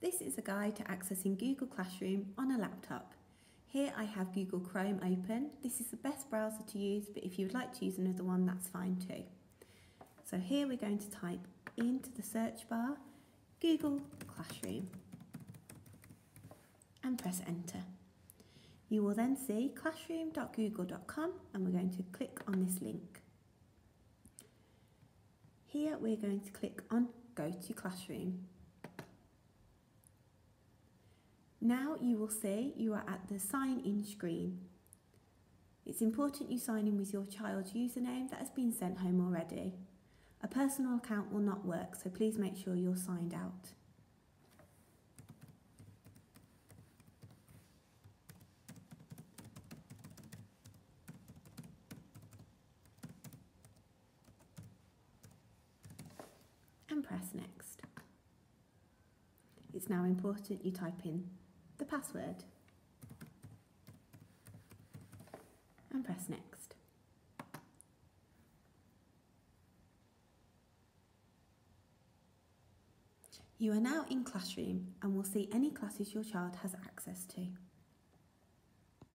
This is a guide to accessing Google Classroom on a laptop. Here I have Google Chrome open. This is the best browser to use, but if you would like to use another one, that's fine too. So here we're going to type into the search bar Google Classroom and press enter. You will then see classroom.google.com and we're going to click on this link. Here we're going to click on Go to Classroom. Now you will see you are at the sign in screen. It's important you sign in with your child's username that has been sent home already. A personal account will not work, so please make sure you're signed out. And press next. It's now important you type in the password and press next. You are now in Classroom and will see any classes your child has access to.